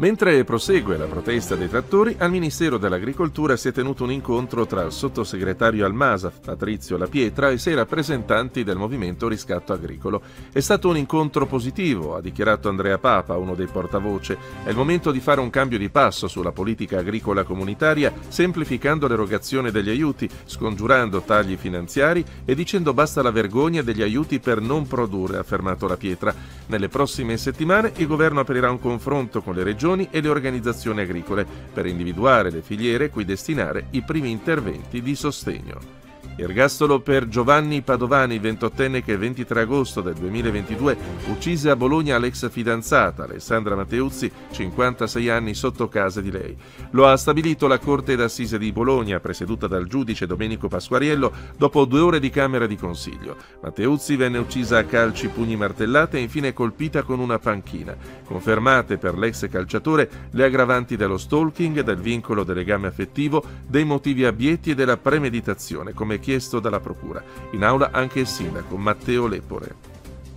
Mentre prosegue la protesta dei trattori, al Ministero dell'Agricoltura si è tenuto un incontro tra il sottosegretario Almasa, Patrizio La Pietra, e sei rappresentanti del movimento Riscatto Agricolo. È stato un incontro positivo, ha dichiarato Andrea Papa, uno dei portavoce. È il momento di fare un cambio di passo sulla politica agricola comunitaria, semplificando l'erogazione degli aiuti, scongiurando tagli finanziari e dicendo basta la vergogna degli aiuti per non produrre, ha affermato La Pietra. Nelle prossime settimane il governo aprirà un confronto con le regioni regioni e le organizzazioni agricole per individuare le filiere cui destinare i primi interventi di sostegno. Ergastolo per Giovanni Padovani, 28enne che il 23 agosto del 2022 uccise a Bologna l'ex fidanzata Alessandra Matteuzzi, 56 anni, sotto casa di lei. Lo ha stabilito la Corte d'Assise di Bologna, presieduta dal giudice Domenico Pasquariello, dopo due ore di Camera di Consiglio. Matteuzzi venne uccisa a calci, pugni martellate e infine colpita con una panchina. Confermate per l'ex calciatore le aggravanti dello stalking, del vincolo del legame affettivo, dei motivi abietti e della premeditazione, come chiesto chiesto dalla Procura. In aula anche il sindaco Matteo Lepore.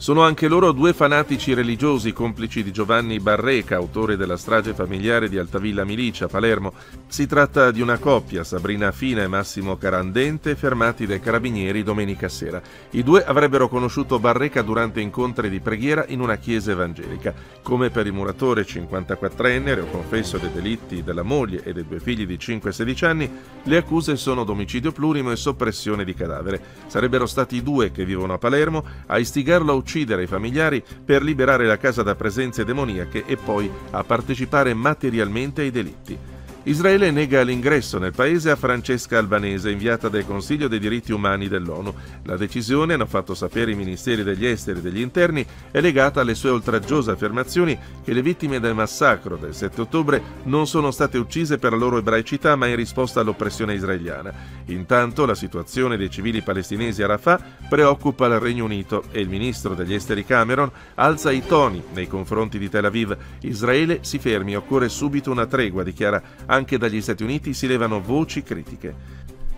Sono anche loro due fanatici religiosi complici di Giovanni Barreca, autore della strage familiare di Altavilla Milicia, Palermo. Si tratta di una coppia, Sabrina Fina e Massimo Carandente, fermati dai carabinieri domenica sera. I due avrebbero conosciuto Barreca durante incontri di preghiera in una chiesa evangelica. Come per il muratore 54enne, reo confesso dei delitti della moglie e dei due figli di 5 e 16 anni, le accuse sono domicilio plurimo e soppressione di cadavere. Sarebbero stati i due che vivono a Palermo a istigarlo a uccidere uccidere i familiari per liberare la casa da presenze demoniache e poi a partecipare materialmente ai delitti. Israele nega l'ingresso nel paese a Francesca Albanese, inviata del Consiglio dei diritti umani dell'ONU. La decisione, hanno fatto sapere i ministeri degli esteri e degli interni, è legata alle sue oltraggiose affermazioni che le vittime del massacro del 7 ottobre non sono state uccise per la loro ebraicità ma in risposta all'oppressione israeliana. Intanto la situazione dei civili palestinesi a Rafah preoccupa il Regno Unito e il ministro degli esteri Cameron alza i toni nei confronti di Tel Aviv. Israele si fermi, occorre subito una tregua, dichiara anche dagli Stati Uniti si levano voci critiche.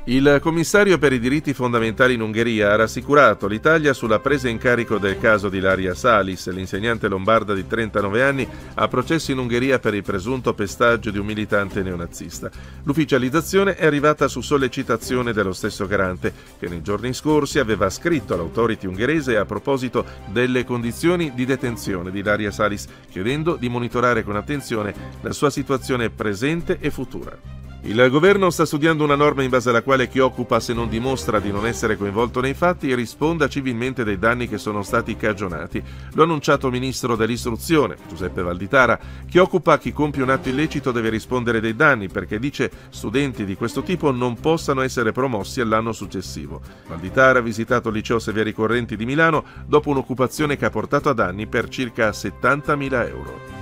Il commissario per i diritti fondamentali in Ungheria ha rassicurato l'Italia sulla presa in carico del caso di Laria Salis, l'insegnante lombarda di 39 anni, a processo in Ungheria per il presunto pestaggio di un militante neonazista. L'ufficializzazione è arrivata su sollecitazione dello stesso garante, che nei giorni scorsi aveva scritto all'autority ungherese a proposito delle condizioni di detenzione di Laria Salis, chiedendo di monitorare con attenzione la sua situazione presente e futura. Il governo sta studiando una norma in base alla quale chi occupa, se non dimostra di non essere coinvolto nei fatti, risponda civilmente dei danni che sono stati cagionati. Lo ha annunciato il ministro dell'istruzione, Giuseppe Valditara. Chi occupa, chi compie un atto illecito deve rispondere dei danni perché dice studenti di questo tipo non possano essere promossi all'anno successivo. Valditara ha visitato il liceo Severi Correnti di Milano dopo un'occupazione che ha portato a danni per circa 70.000 euro.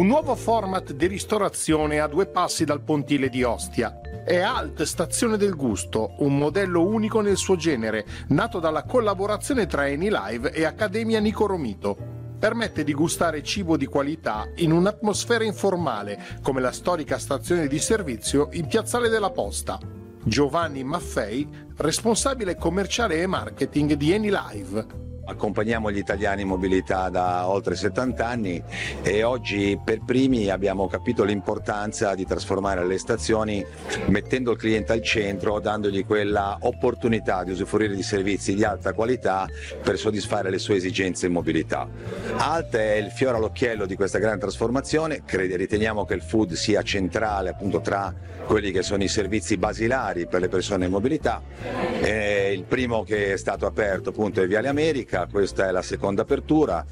Un nuovo format di ristorazione a due passi dal pontile di Ostia. È Alt Stazione del Gusto, un modello unico nel suo genere, nato dalla collaborazione tra Eni Live e Accademia Nico Romito. Permette di gustare cibo di qualità in un'atmosfera informale, come la storica stazione di servizio in Piazzale della Posta. Giovanni Maffei, responsabile commerciale e marketing di Eni Live. Accompagniamo gli italiani in mobilità da oltre 70 anni e oggi per primi abbiamo capito l'importanza di trasformare le stazioni mettendo il cliente al centro, dandogli quella opportunità di usufruire di servizi di alta qualità per soddisfare le sue esigenze in mobilità. Alt è il fiore all'occhiello di questa grande trasformazione, riteniamo che il food sia centrale appunto tra quelli che sono i servizi basilari per le persone in mobilità. Il primo che è stato aperto appunto è Viale America, questa è la seconda apertura,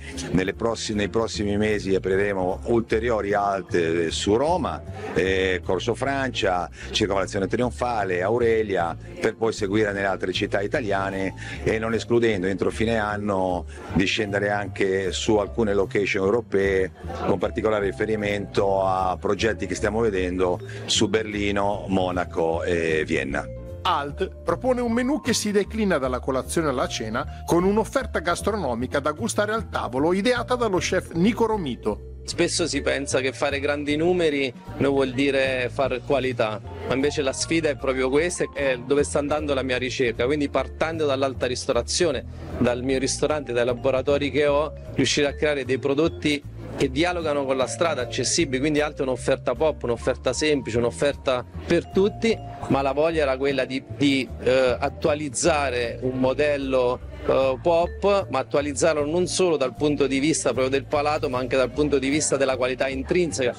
prossime, nei prossimi mesi apriremo ulteriori alte su Roma, eh, Corso Francia, Circolazione Trionfale, Aurelia, per poi seguire nelle altre città italiane e non escludendo entro fine anno di scendere anche su alcune location europee con particolare riferimento a progetti che stiamo vedendo su Berlino, Monaco e Vienna. Alt propone un menù che si declina dalla colazione alla cena con un'offerta gastronomica da gustare al tavolo ideata dallo chef Nico Romito. Spesso si pensa che fare grandi numeri non vuol dire fare qualità, ma invece la sfida è proprio questa, è dove sta andando la mia ricerca, quindi partendo dall'alta ristorazione, dal mio ristorante, dai laboratori che ho, riuscire a creare dei prodotti che dialogano con la strada, accessibili, quindi alta un'offerta pop, un'offerta semplice, un'offerta per tutti, ma la voglia era quella di, di eh, attualizzare un modello uh, pop, ma attualizzarlo non solo dal punto di vista proprio del palato, ma anche dal punto di vista della qualità intrinseca.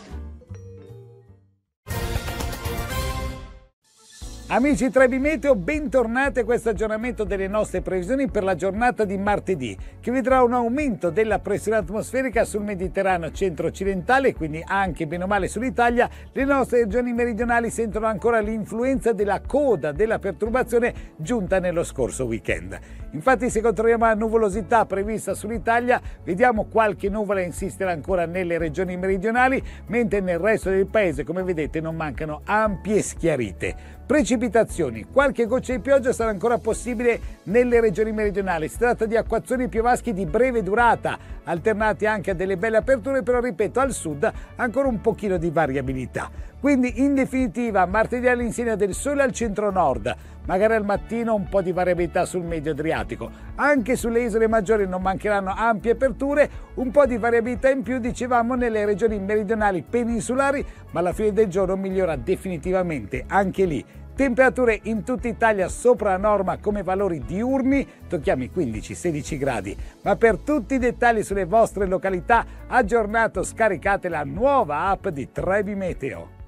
Amici Trebi Meteo, bentornati a questo aggiornamento delle nostre previsioni per la giornata di martedì, che vedrà un aumento della pressione atmosferica sul Mediterraneo centro-occidentale, quindi anche bene o male sull'Italia. Le nostre regioni meridionali sentono ancora l'influenza della coda della perturbazione giunta nello scorso weekend. Infatti se controlliamo la nuvolosità prevista sull'Italia, vediamo qualche nuvola insistere ancora nelle regioni meridionali, mentre nel resto del paese, come vedete, non mancano ampie schiarite. Precipitazioni. Qualche goccia di pioggia sarà ancora possibile nelle regioni meridionali. Si tratta di acquazzoni piovaschi di breve durata, alternati anche a delle belle aperture, però ripeto, al sud ancora un pochino di variabilità. Quindi in definitiva martedì all'insegna del sole al centro-nord, magari al mattino un po' di variabilità sul medio Adriatico. Anche sulle isole maggiori non mancheranno ampie aperture, un po' di variabilità in più dicevamo nelle regioni meridionali peninsulari, ma alla fine del giorno migliora definitivamente anche lì. Temperature in tutta Italia sopra la norma come valori diurni, tocchiamo i 15-16 gradi. Ma per tutti i dettagli sulle vostre località, aggiornato scaricate la nuova app di Trebi Meteo.